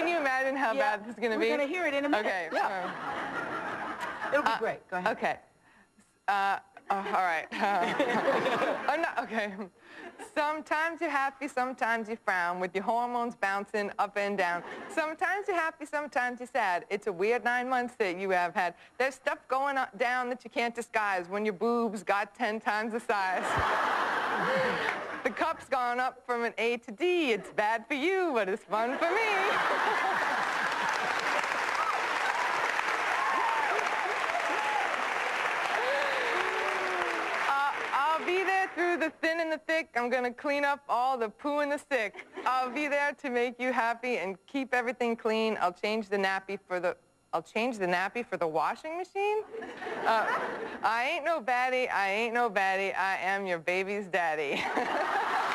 Can you imagine how Yeah, bad this is going to be? we're gonna hear it in a minute. Okay. Yeah. um, It'll be uh, great. Go ahead. Okay. Uh, oh, all right. oh, no, okay. Sometimes you're happy, sometimes you frown, with your hormones bouncing up and down. Sometimes you're happy, sometimes you're sad. It's a weird nine months that you have had. There's stuff going down that you can't disguise when your boobs got 10 times the size. the cup's gone up from an A to D. It's bad for you, but it's fun for me. Uh, I'll be there through the thin and the thick. I'm going to clean up all the poo and the sick. I'll be there to make you happy and keep everything clean. I'll change the nappy for the... I'll change the nappy for the washing machine? Uh, I ain't no baddie. I ain't no baddie. I am your baby's daddy.